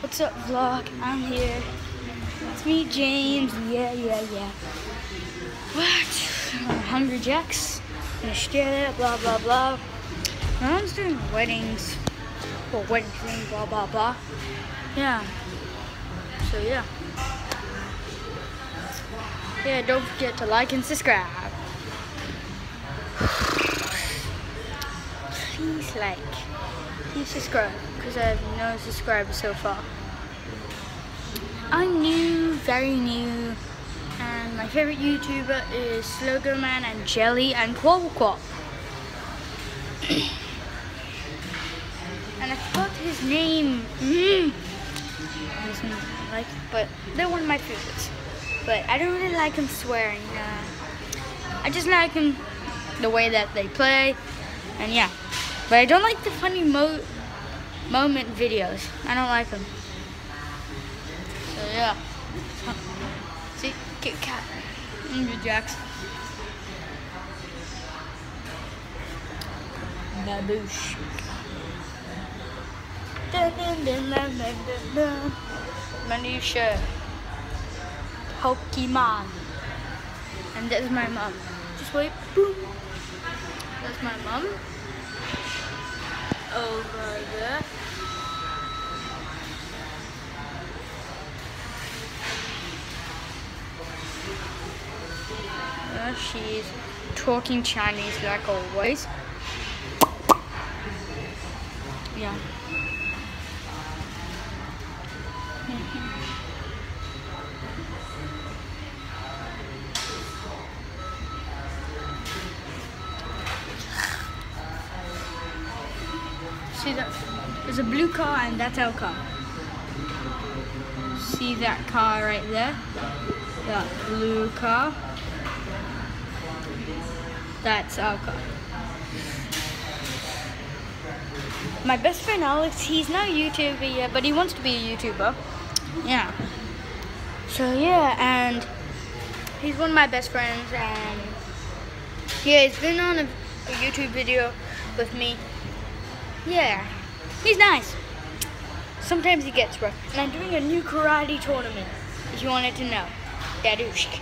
What's up, vlog? I'm here. It's me, James. Yeah, yeah, yeah. What? Uh, Hungry Jacks. Gonna share that, blah, blah, blah. My mom's doing weddings. Well, wedding thing, blah, blah, blah. Yeah. So, yeah. Yeah, don't forget to like and subscribe. Please like. Please subscribe, because I have no subscribers so far. I'm new, very new, and my favorite YouTuber is Slogo Man and Jelly and Kwebbelkop. and I forgot his name. Mm. Like, but they're one of my favorites. But I don't really like him swearing. Uh, I just like him the way that they play, and yeah. But I don't like the funny mo moment videos. I don't like them. So yeah. See, Kit Kat. Angry Jacks. Baboosh. My new shirt. Pokemon. And that's my mom. Just wait. Boom. That's my mom. Over there. She's talking Chinese like always. Yeah. Mm-hmm. See that? There's a blue car and that's our car. See that car right there? That blue car. That's our car. My best friend Alex, he's not a YouTuber yet, but he wants to be a YouTuber. Yeah. So yeah, and he's one of my best friends, and yeah, he's been on a, a YouTube video with me. Yeah, he's nice. Sometimes he gets rough. And I'm doing a new karate tournament, if you wanted to know. Dadushk.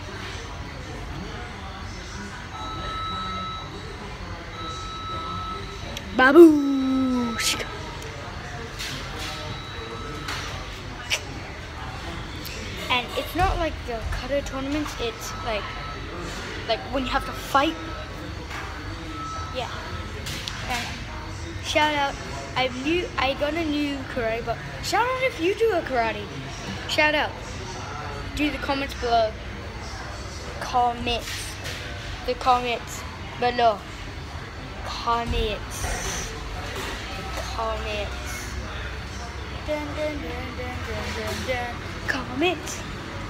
And it's not like the kata tournaments, it's like like when you have to fight. Yeah. And shout out I've new I got a new karate but shout out if you do a karate. Shout out. Do the comments below. Comments. The comments below. Comments. Comments. Dun, dun, dun, dun, dun, dun, dun.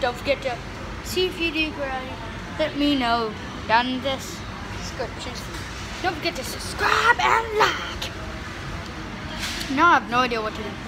Don't forget to see if you do karate. Let me know down in the descriptions. Don't forget to subscribe and like. Now I have no idea what to do.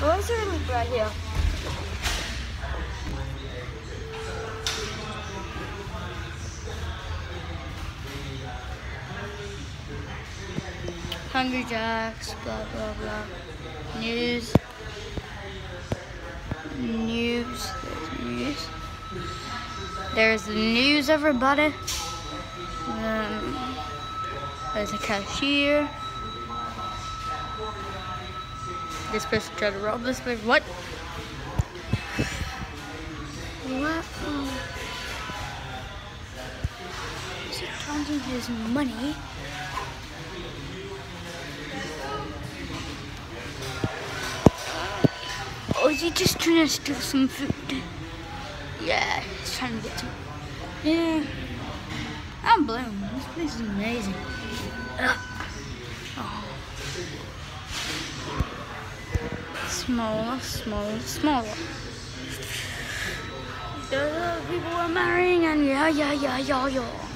There a leaf right here? Hungry Jacks, blah blah blah. News. News. There's news. There's the news, everybody. Um, there's a cashier. This person tried to rob this person. What? he He's counting his money. Or is he just trying to steal some food? Yeah, he's trying to get some. Yeah. I'm blown. This place is amazing. Ugh. Oh. Smaller, smaller, smaller. The people are marrying and yeah, yeah, yeah, yeah, yeah.